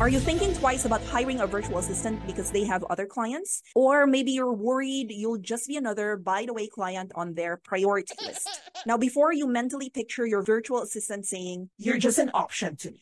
Are you thinking twice about hiring a virtual assistant because they have other clients? Or maybe you're worried you'll just be another by the way client on their priority list. Now, before you mentally picture your virtual assistant saying, You're just an option to me.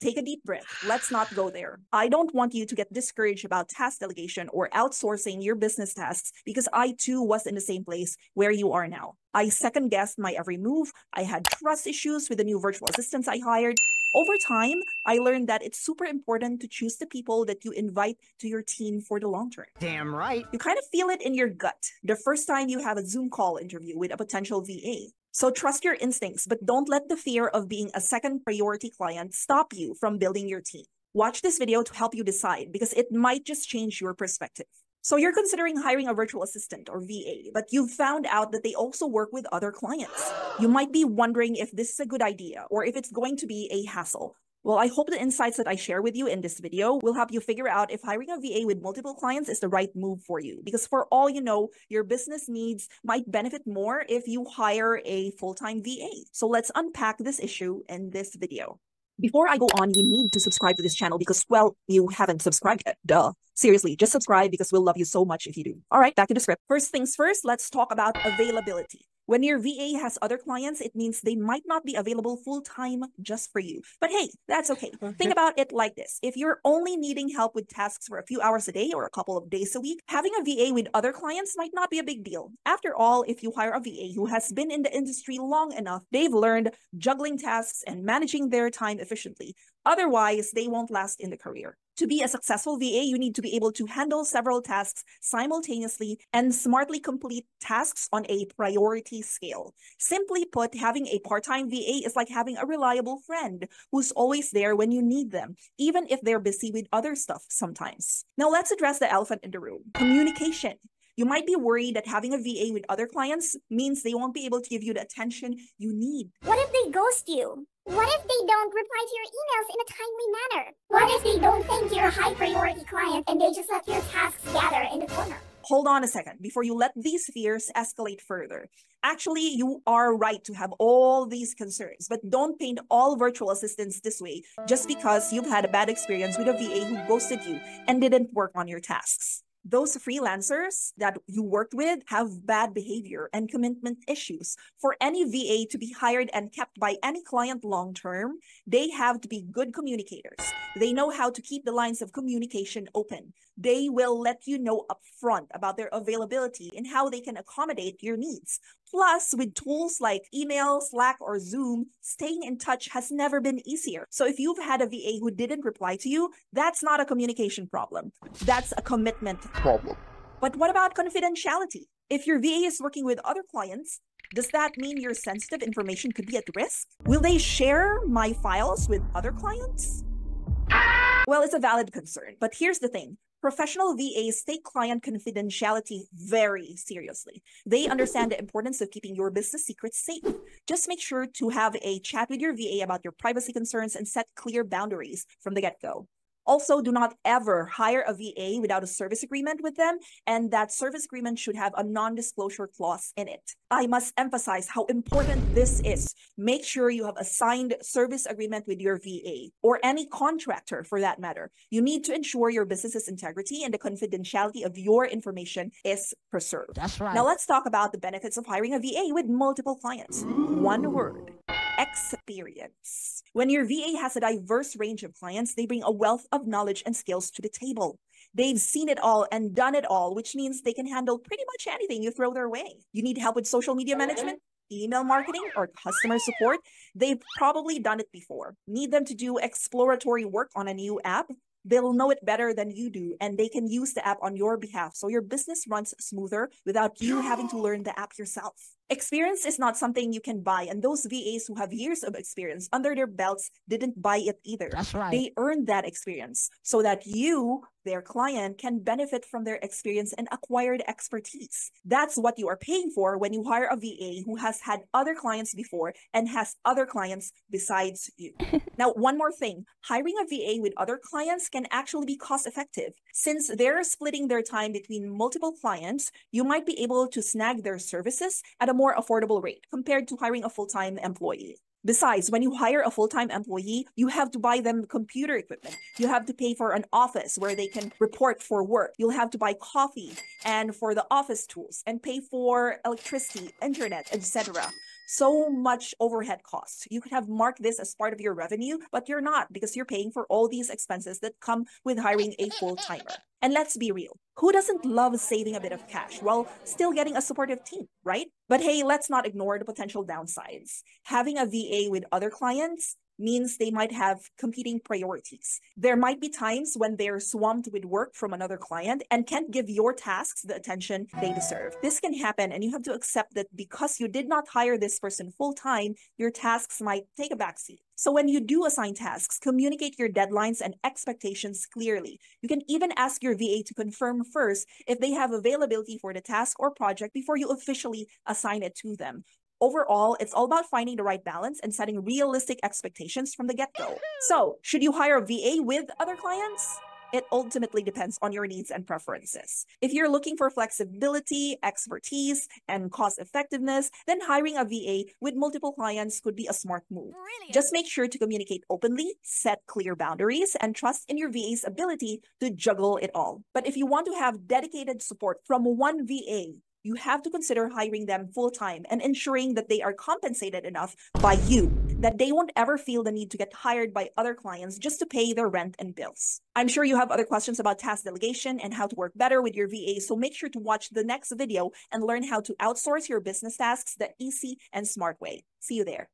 Take a deep breath. Let's not go there. I don't want you to get discouraged about task delegation or outsourcing your business tasks because I too was in the same place where you are now. I second guessed my every move. I had trust issues with the new virtual assistants I hired. Over time, I learned that it's super important to choose the people that you invite to your team for the long term. Damn right. You kind of feel it in your gut the first time you have a Zoom call interview with a potential VA. So trust your instincts, but don't let the fear of being a second priority client stop you from building your team. Watch this video to help you decide because it might just change your perspective. So you're considering hiring a virtual assistant or VA, but you've found out that they also work with other clients. You might be wondering if this is a good idea or if it's going to be a hassle. Well, I hope the insights that I share with you in this video will help you figure out if hiring a VA with multiple clients is the right move for you. Because for all you know, your business needs might benefit more if you hire a full-time VA. So let's unpack this issue in this video. Before I go on, you need to subscribe to this channel because, well, you haven't subscribed yet. Duh. Seriously, just subscribe because we'll love you so much if you do. All right, back to the script. First things first, let's talk about availability. When your VA has other clients, it means they might not be available full time just for you. But hey, that's okay. Think about it like this if you're only needing help with tasks for a few hours a day or a couple of days a week, having a VA with other clients might not be a big deal. After all, if you hire a VA who has been in the industry long enough, they've learned juggling tasks and managing their time efficiently. Otherwise, they won't last in the career. To be a successful VA, you need to be able to handle several tasks simultaneously and smartly complete tasks on a priority scale. Simply put, having a part time VA is like having a reliable friend who's always there when you need them, even if they're busy with other stuff sometimes. Now, let's address the elephant in the room communication. You might be worried that having a VA with other clients means they won't be able to give you the attention you need. What if they ghost you? What if they don't reply to your emails in a timely manner? What if they don't think you're a high priority client and they just let your tasks gather in the corner? Hold on a second before you let these fears escalate further. Actually, you are right to have all these concerns, but don't paint all virtual assistants this way just because you've had a bad experience with a VA who ghosted you and didn't work on your tasks those freelancers that you worked with have bad behavior and commitment issues. For any VA to be hired and kept by any client long term, they have to be good communicators. They know how to keep the lines of communication open. They will let you know upfront about their availability and how they can accommodate your needs. Plus, with tools like email, Slack, or Zoom, staying in touch has never been easier. So if you've had a VA who didn't reply to you, that's not a communication problem. That's a commitment problem. But what about confidentiality? If your VA is working with other clients, does that mean your sensitive information could be at risk? Will they share my files with other clients? Well, it's a valid concern, but here's the thing Professional VAs take client confidentiality very seriously. They understand the importance of keeping your business secrets safe. Just make sure to have a chat with your VA about your privacy concerns and set clear boundaries from the get go. Also, do not ever hire a VA without a service agreement with them, and that service agreement should have a non disclosure clause in it. I must emphasize how important this is. Make sure you have a signed service agreement with your VA or any contractor for that matter. You need to ensure your business's integrity and the confidentiality of your information is preserved. That's right. Now, let's talk about the benefits of hiring a VA with multiple clients. One word experience. When your VA has a diverse range of clients, they bring a wealth of knowledge and skills to the table. They've seen it all and done it all, which means they can handle pretty much anything you throw their way. You need help with social media management? email marketing or customer support, they've probably done it before. Need them to do exploratory work on a new app? They'll know it better than you do, and they can use the app on your behalf so your business runs smoother without you having to learn the app yourself. Experience is not something you can buy, and those VAs who have years of experience under their belts didn't buy it either. That's right. They earned that experience so that you, their client, can benefit from their experience and acquired expertise. That's what you are paying for when you hire a VA who has had other clients before and has other clients besides you. now, one more thing hiring a VA with other clients can actually be cost effective. Since they're splitting their time between multiple clients, you might be able to snag their services at a more affordable rate compared to hiring a full time employee. Besides, when you hire a full-time employee, you have to buy them computer equipment. You have to pay for an office where they can report for work. You'll have to buy coffee and for the office tools and pay for electricity, internet, etc so much overhead costs. You could have marked this as part of your revenue, but you're not because you're paying for all these expenses that come with hiring a full timer. And let's be real, who doesn't love saving a bit of cash while still getting a supportive team, right? But hey, let's not ignore the potential downsides. Having a VA with other clients means they might have competing priorities. There might be times when they're swamped with work from another client and can't give your tasks the attention they deserve. This can happen, and you have to accept that because you did not hire this person full time, your tasks might take a backseat. So when you do assign tasks, communicate your deadlines and expectations clearly. You can even ask your VA to confirm first if they have availability for the task or project before you officially assign it to them overall, it's all about finding the right balance and setting realistic expectations from the get go. So, should you hire a VA with other clients? It ultimately depends on your needs and preferences. If you're looking for flexibility, expertise, and cost effectiveness, then hiring a VA with multiple clients could be a smart move. Brilliant. Just make sure to communicate openly, set clear boundaries, and trust in your VA's ability to juggle it all. But if you want to have dedicated support from one VA, you have to consider hiring them full time and ensuring that they are compensated enough by you, that they won't ever feel the need to get hired by other clients just to pay their rent and bills. I'm sure you have other questions about task delegation and how to work better with your VA, so make sure to watch the next video and learn how to outsource your business tasks the easy and smart way. See you there.